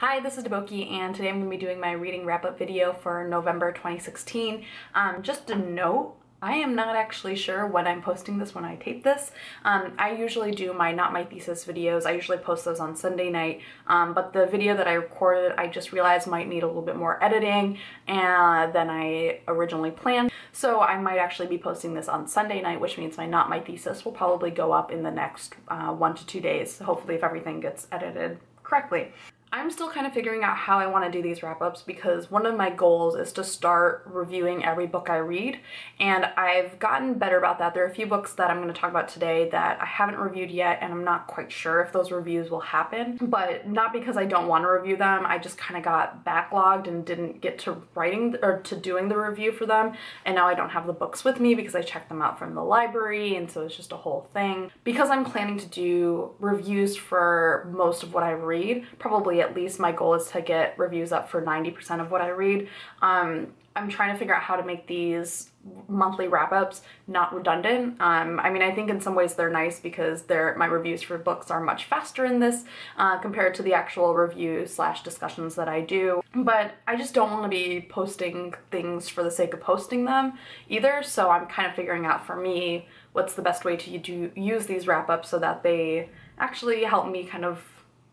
Hi, this is Deboki and today I'm going to be doing my reading wrap-up video for November 2016. Um, just a note, I am not actually sure when I'm posting this when I tape this. Um, I usually do my Not My Thesis videos. I usually post those on Sunday night, um, but the video that I recorded I just realized might need a little bit more editing uh, than I originally planned. So I might actually be posting this on Sunday night, which means my Not My Thesis will probably go up in the next uh, one to two days, hopefully if everything gets edited correctly. I'm still kind of figuring out how I want to do these wrap-ups because one of my goals is to start reviewing every book I read and I've gotten better about that. There are a few books that I'm going to talk about today that I haven't reviewed yet and I'm not quite sure if those reviews will happen but not because I don't want to review them I just kind of got backlogged and didn't get to writing or to doing the review for them and now I don't have the books with me because I checked them out from the library and so it's just a whole thing. Because I'm planning to do reviews for most of what I read probably at least my goal is to get reviews up for 90% of what I read. Um, I'm trying to figure out how to make these monthly wrap-ups not redundant. Um, I mean, I think in some ways they're nice because they're, my reviews for books are much faster in this uh, compared to the actual review slash discussions that I do. But I just don't want to be posting things for the sake of posting them either, so I'm kind of figuring out for me what's the best way to do, use these wrap-ups so that they actually help me kind of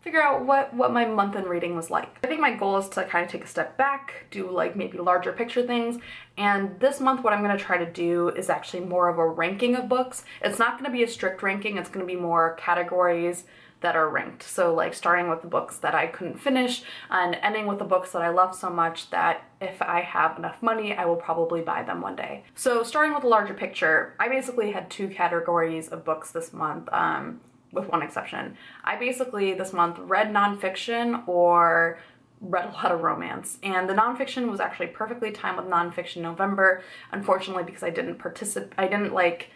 figure out what, what my month in reading was like. I think my goal is to kind of take a step back, do like maybe larger picture things, and this month what I'm going to try to do is actually more of a ranking of books. It's not going to be a strict ranking, it's going to be more categories that are ranked. So like starting with the books that I couldn't finish and ending with the books that I love so much that if I have enough money, I will probably buy them one day. So starting with a larger picture, I basically had two categories of books this month. Um, with one exception. I basically this month read nonfiction or read a lot of romance. And the nonfiction was actually perfectly timed with nonfiction November unfortunately because I didn't participate I didn't like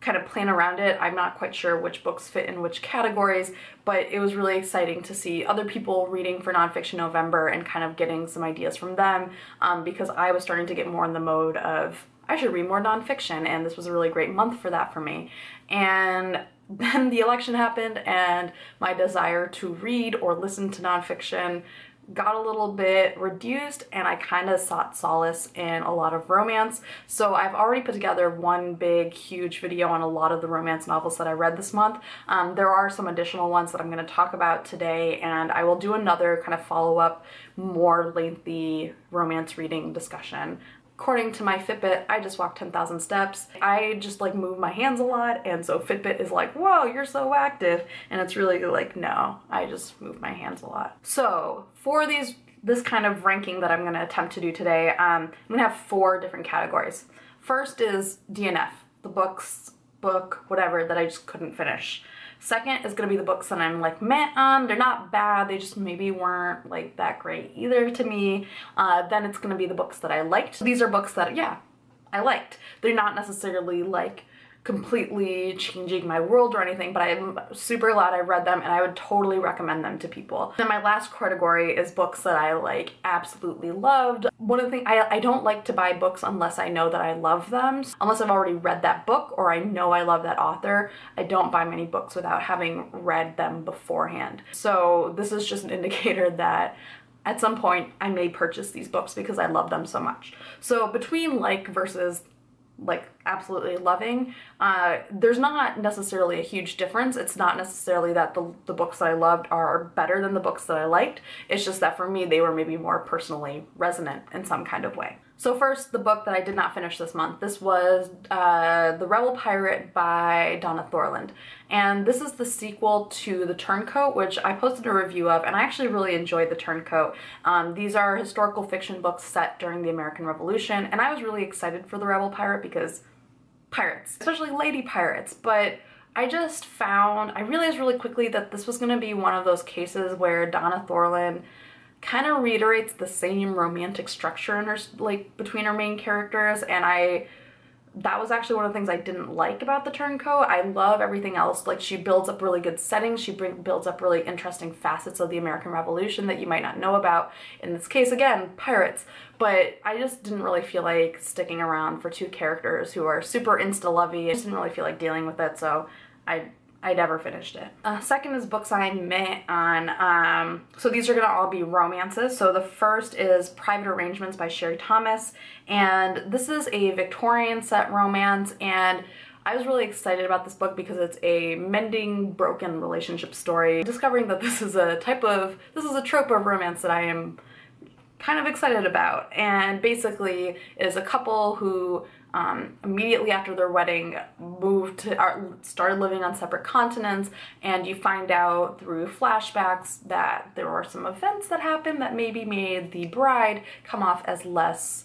kind of plan around it. I'm not quite sure which books fit in which categories but it was really exciting to see other people reading for nonfiction November and kind of getting some ideas from them um, because I was starting to get more in the mode of I should read more nonfiction and this was a really great month for that for me. And then the election happened and my desire to read or listen to nonfiction got a little bit reduced and I kind of sought solace in a lot of romance. So I've already put together one big huge video on a lot of the romance novels that I read this month. Um, there are some additional ones that I'm going to talk about today and I will do another kind of follow-up more lengthy romance reading discussion according to my Fitbit, I just walked 10,000 steps. I just like move my hands a lot and so Fitbit is like, whoa, you're so active. And it's really like, no, I just move my hands a lot. So for these this kind of ranking that I'm gonna attempt to do today, um, I'm gonna have four different categories. First is DNF, the books, book, whatever, that I just couldn't finish. Second is gonna be the books that I'm like meh on. They're not bad, they just maybe weren't like that great either to me. Uh, then it's gonna be the books that I liked. These are books that, yeah, I liked. They're not necessarily like completely changing my world or anything, but I'm super glad I read them and I would totally recommend them to people. Then my last category is books that I like absolutely loved. One of the things, I, I don't like to buy books unless I know that I love them. Unless I've already read that book or I know I love that author, I don't buy many books without having read them beforehand. So this is just an indicator that at some point I may purchase these books because I love them so much. So between like versus like absolutely loving. Uh, there's not necessarily a huge difference. It's not necessarily that the, the books that I loved are better than the books that I liked. It's just that for me, they were maybe more personally resonant in some kind of way. So first, the book that I did not finish this month. This was uh, The Rebel Pirate by Donna Thorland. And this is the sequel to The Turncoat, which I posted a review of, and I actually really enjoyed The Turncoat. Um, these are historical fiction books set during the American Revolution, and I was really excited for The Rebel Pirate because pirates, especially lady pirates, but I just found, I realized really quickly that this was gonna be one of those cases where Donna Thorland kind of reiterates the same romantic structure in her, like, between her main characters, and I, that was actually one of the things I didn't like about the Turncoat. I love everything else. Like she builds up really good settings. She bring, builds up really interesting facets of the American Revolution that you might not know about. In this case, again, pirates. But I just didn't really feel like sticking around for two characters who are super insta-lovey. I just didn't really feel like dealing with it. So I I never finished it. Uh, second is books I met on. Um, so these are gonna all be romances. So the first is Private Arrangements by Sherry Thomas, and this is a Victorian set romance and I was really excited about this book because it's a mending broken relationship story. Discovering that this is a type of, this is a trope of romance that I am kind of excited about. And basically is a couple who um, immediately after their wedding moved to uh, started living on separate continents and you find out through flashbacks that there were some events that happened that maybe made the bride come off as less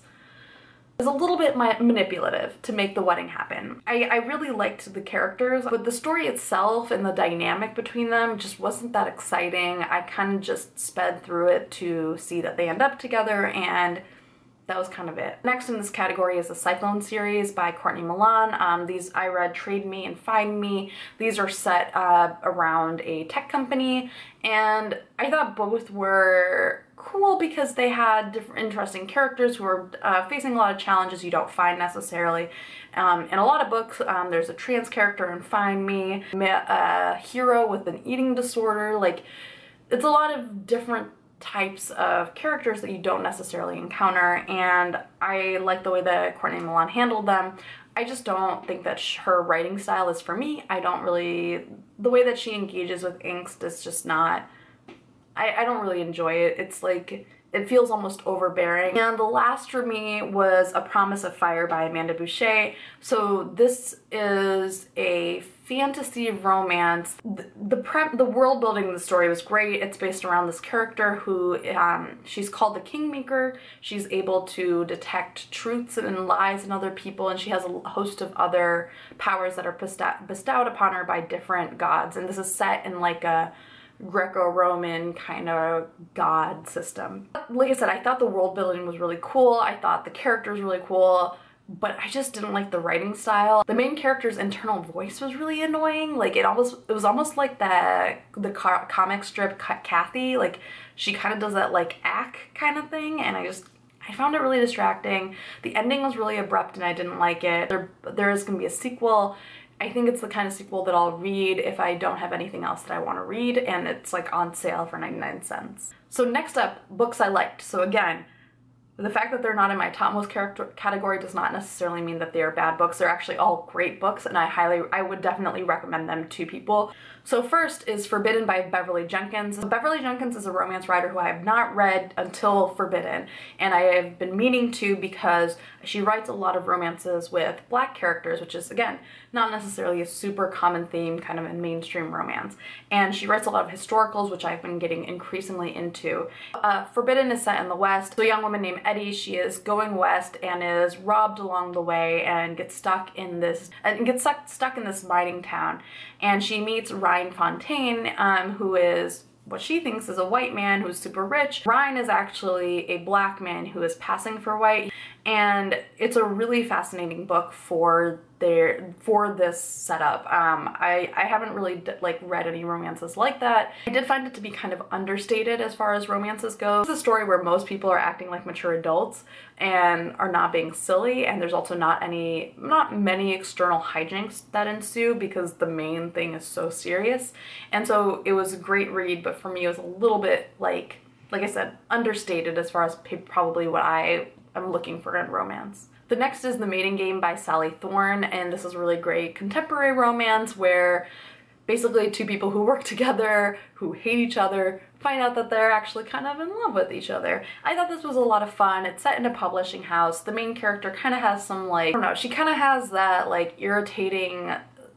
is a little bit manipulative to make the wedding happen. I, I really liked the characters, but the story itself and the dynamic between them just wasn't that exciting. I kind of just sped through it to see that they end up together and that was kind of it. Next in this category is the Cyclone series by Courtney Milan. Um, these I read Trade Me and Find Me. These are set uh, around a tech company and I thought both were cool because they had different interesting characters who were uh, facing a lot of challenges you don't find necessarily um, in a lot of books. Um, there's a trans character in Find Me, a hero with an eating disorder. Like, it's a lot of different types of characters that you don't necessarily encounter and I like the way that Courtney Milan handled them. I just don't think that her writing style is for me. I don't really, the way that she engages with angst is just not I, I don't really enjoy it. It's like, it feels almost overbearing. And the last for me was A Promise of Fire by Amanda Bouchet. So this is a fantasy romance. The the, the world building of the story was great. It's based around this character who um, she's called the Kingmaker. She's able to detect truths and lies in other people, and she has a host of other powers that are bestowed upon her by different gods. And this is set in like a Greco-Roman kind of god system. Like I said, I thought the world building was really cool. I thought the characters really cool, but I just didn't like the writing style. The main character's internal voice was really annoying. Like it almost, it was almost like the the comic strip Cathy. Like she kind of does that like ack kind of thing, and I just I found it really distracting. The ending was really abrupt and I didn't like it. There, there is gonna be a sequel I think it's the kind of sequel that I'll read if I don't have anything else that I want to read and it's like on sale for 99 cents. So next up, books I liked. So again, the fact that they're not in my topmost character category does not necessarily mean that they are bad books. They're actually all great books and I highly, I would definitely recommend them to people. So first is Forbidden by Beverly Jenkins. Beverly Jenkins is a romance writer who I have not read until Forbidden and I have been meaning to because she writes a lot of romances with black characters, which is again, not necessarily a super common theme kind of in mainstream romance. And she writes a lot of historicals, which I've been getting increasingly into. Uh, Forbidden is set in the West. So a young woman named Eddie, she is going west and is robbed along the way and gets stuck in this, and gets stuck, stuck in this mining town. And she meets Ryan Fontaine, um, who is what she thinks is a white man who's super rich. Ryan is actually a black man who is passing for white and it's a really fascinating book for their for this setup. Um, I, I haven't really like read any romances like that. I did find it to be kind of understated as far as romances go. It's a story where most people are acting like mature adults and are not being silly and there's also not any, not many external hijinks that ensue because the main thing is so serious. And so it was a great read but for me it was a little bit like, like I said, understated as far as probably what I am looking for in romance. The next is The Mating Game by Sally Thorne, and this is really great contemporary romance where basically two people who work together, who hate each other, find out that they're actually kind of in love with each other. I thought this was a lot of fun. It's set in a publishing house. The main character kind of has some like, I don't know, she kind of has that like irritating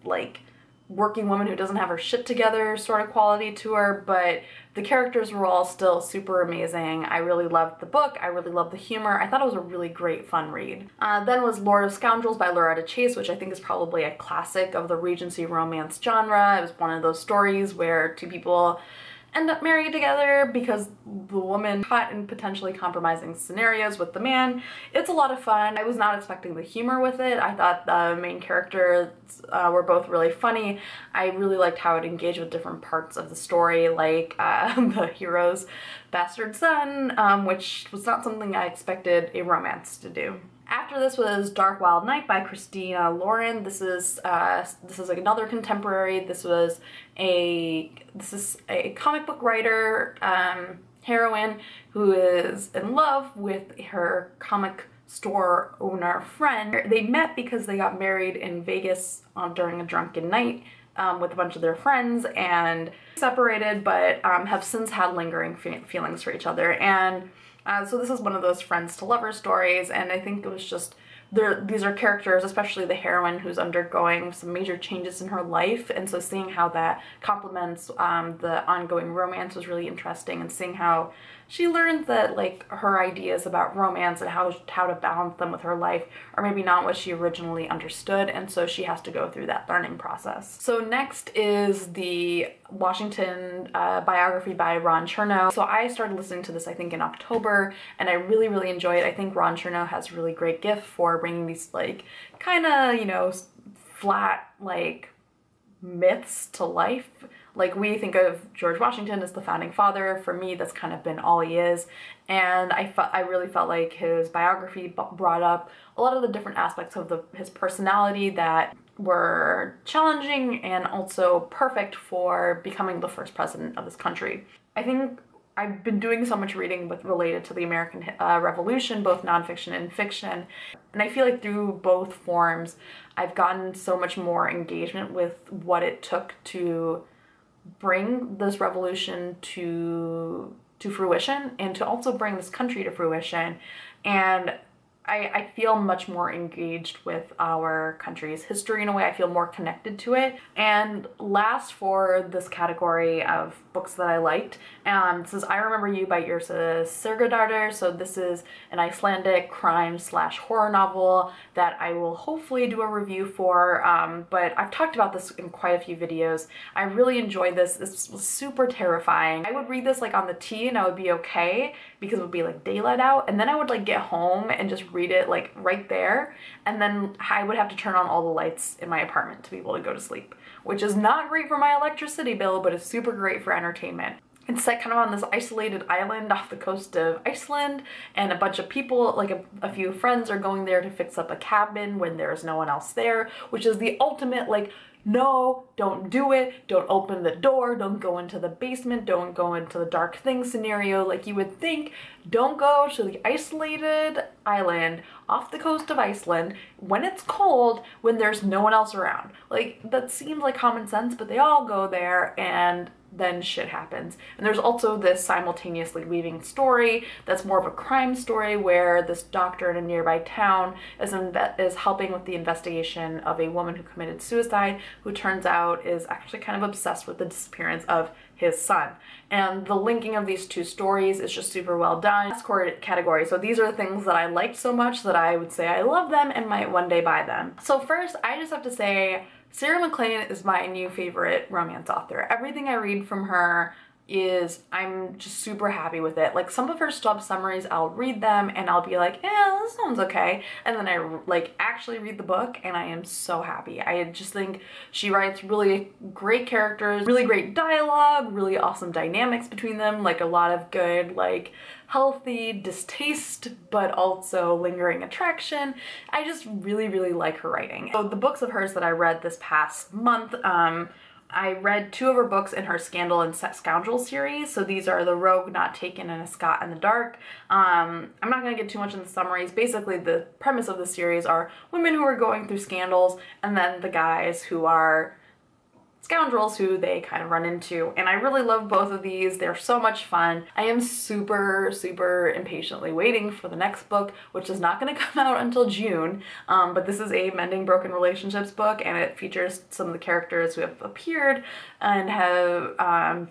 like working woman who doesn't have her shit together sort of quality to her, but the characters were all still super amazing. I really loved the book. I really loved the humor. I thought it was a really great fun read. Uh, then was Lord of Scoundrels by Loretta Chase, which I think is probably a classic of the Regency romance genre. It was one of those stories where two people end up married together because the woman caught in potentially compromising scenarios with the man. It's a lot of fun. I was not expecting the humor with it. I thought the main characters uh, were both really funny. I really liked how it engaged with different parts of the story like uh, the hero's bastard son, um, which was not something I expected a romance to do. After this was Dark Wild Night by Christina Lauren. This is uh, this is like another contemporary. This was a this is a comic book writer um, heroine who is in love with her comic store owner friend. They met because they got married in Vegas um, during a drunken night um, with a bunch of their friends and separated, but um, have since had lingering fe feelings for each other. And uh, so this is one of those friends to lovers stories, and I think it was just these are characters, especially the heroine, who's undergoing some major changes in her life, and so seeing how that complements um, the ongoing romance was really interesting, and seeing how she learned that like her ideas about romance and how how to balance them with her life are maybe not what she originally understood and so she has to go through that learning process. So next is the Washington uh, biography by Ron Chernow. So I started listening to this I think in October and I really really enjoy it. I think Ron Chernow has a really great gift for bringing these like kind of you know flat like myths to life like we think of George Washington as the founding father. For me, that's kind of been all he is. And I felt I really felt like his biography brought up a lot of the different aspects of the his personality that were challenging and also perfect for becoming the first president of this country. I think I've been doing so much reading with related to the American uh, Revolution, both nonfiction and fiction, and I feel like through both forms, I've gotten so much more engagement with what it took to bring this revolution to to fruition and to also bring this country to fruition. And I, I feel much more engaged with our country's history in a way. I feel more connected to it. And last for this category of books that I liked, um, this is I Remember You by Yrsa Sigurdardóttir. So this is an Icelandic crime slash horror novel that I will hopefully do a review for. Um, but I've talked about this in quite a few videos. I really enjoyed this. This was super terrifying. I would read this like on the T and I would be okay because it would be like daylight out. And then I would like get home and just read it like right there and then I would have to turn on all the lights in my apartment to be able to go to sleep, which is not great for my electricity bill, but it's super great for entertainment. It's set kind of on this isolated island off the coast of Iceland and a bunch of people, like a, a few friends are going there to fix up a cabin when there's no one else there, which is the ultimate like no, don't do it, don't open the door, don't go into the basement, don't go into the dark thing scenario like you would think. Don't go to the isolated island off the coast of Iceland when it's cold, when there's no one else around. Like, that seems like common sense, but they all go there and then shit happens. And there's also this simultaneously weaving story that's more of a crime story where this doctor in a nearby town is, is helping with the investigation of a woman who committed suicide who turns out is actually kind of obsessed with the disappearance of his son. And the linking of these two stories is just super well done. Last category. So these are the things that I liked so much that I would say I love them and might one day buy them. So first, I just have to say Sarah MacLean is my new favorite romance author. Everything I read from her is I'm just super happy with it. Like some of her stub summaries, I'll read them and I'll be like, yeah, this sounds okay. And then I like actually read the book and I am so happy. I just think she writes really great characters, really great dialogue, really awesome dynamics between them, like a lot of good like healthy distaste but also lingering attraction. I just really, really like her writing. So the books of hers that I read this past month, um, I read two of her books in her Scandal and Scoundrel series. So these are The Rogue Not Taken and A Scot in the Dark. Um, I'm not going to get too much in the summaries. Basically, the premise of the series are women who are going through scandals and then the guys who are scoundrels who they kind of run into. And I really love both of these. They're so much fun. I am super, super impatiently waiting for the next book, which is not going to come out until June. Um, but this is a Mending Broken Relationships book and it features some of the characters who have appeared and have um,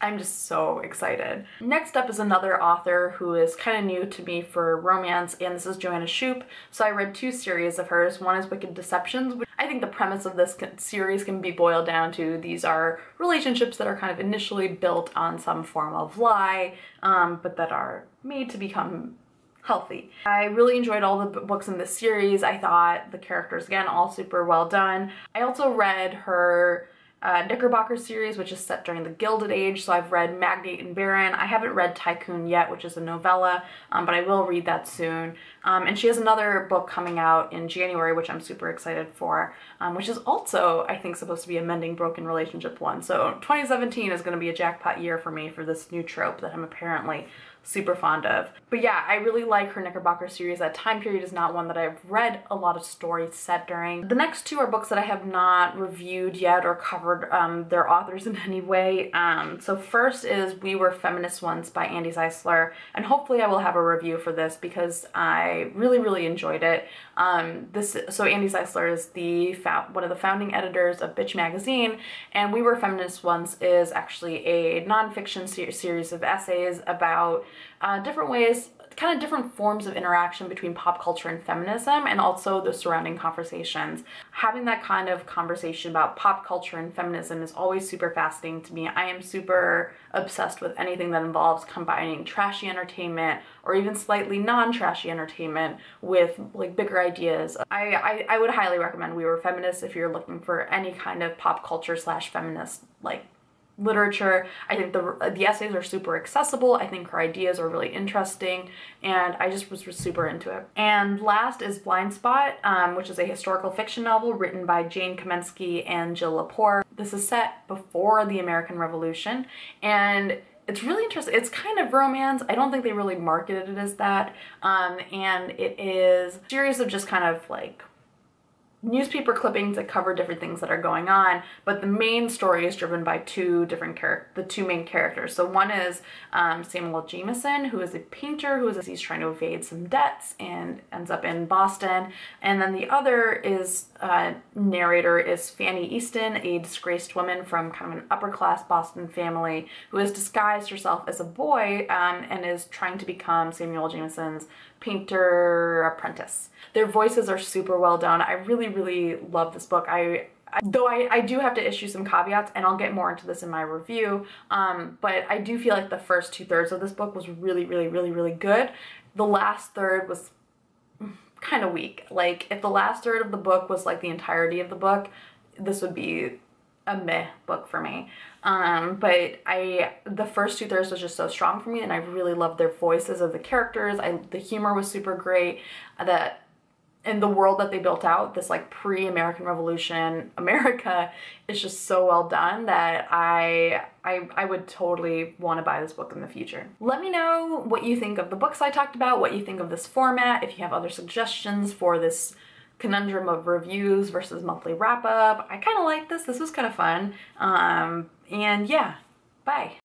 I'm just so excited. Next up is another author who is kind of new to me for romance, and this is Joanna Shupe. So I read two series of hers. One is Wicked Deceptions. I think the premise of this series can be boiled down to these are relationships that are kind of initially built on some form of lie, um, but that are made to become healthy. I really enjoyed all the books in this series. I thought the characters, again, all super well done. I also read her uh, Knickerbocker series, which is set during the Gilded Age. So I've read Magnate and Baron. I haven't read Tycoon yet, which is a novella, um, but I will read that soon. Um, and she has another book coming out in January, which I'm super excited for, um, which is also, I think, supposed to be a mending broken relationship one. So 2017 is going to be a jackpot year for me for this new trope that I'm apparently super fond of. But yeah, I really like her Knickerbocker series. That time period is not one that I've read a lot of stories set during. The next two are books that I have not reviewed yet or covered um, their authors in any way. Um, so first is We Were Feminists Once by Andi Zeisler, and hopefully I will have a review for this because I really, really enjoyed it. Um, this So Andi Zeisler is the one of the founding editors of Bitch Magazine, and We Were Feminists Once is actually a nonfiction ser series of essays about uh, different ways, kind of different forms of interaction between pop culture and feminism and also the surrounding conversations. Having that kind of conversation about pop culture and feminism is always super fascinating to me. I am super obsessed with anything that involves combining trashy entertainment or even slightly non-trashy entertainment with like bigger ideas. I, I, I would highly recommend We Were Feminists if you're looking for any kind of pop culture slash feminist like literature. I think the, the essays are super accessible. I think her ideas are really interesting and I just was, super into it. And last is Blindspot, um, which is a historical fiction novel written by Jane Kamensky and Jill Lepore. This is set before the American Revolution and it's really interesting. It's kind of romance. I don't think they really marketed it as that. Um, and it is a series of just kind of like newspaper clippings that cover different things that are going on, but the main story is driven by two different characters, the two main characters. So one is um, Samuel Jameson, who is a painter who is he's trying to evade some debts and ends up in Boston, and then the other is uh, narrator is Fanny Easton, a disgraced woman from kind of an upper class Boston family who has disguised herself as a boy um, and is trying to become Samuel Jameson's painter apprentice. Their voices are super well done. I really, really love this book. I, I though I, I do have to issue some caveats and I'll get more into this in my review, um, but I do feel like the first two thirds of this book was really, really, really, really good. The last third was kind of weak. Like if the last third of the book was like the entirety of the book, this would be a meh book for me. Um, but I the first two thirds was just so strong for me, and I really loved their voices of the characters. I the humor was super great. That in the world that they built out, this like pre-American Revolution America is just so well done that I I, I would totally want to buy this book in the future. Let me know what you think of the books I talked about, what you think of this format, if you have other suggestions for this conundrum of reviews versus monthly wrap up. I kind of like this. This was kind of fun. Um, and yeah, bye.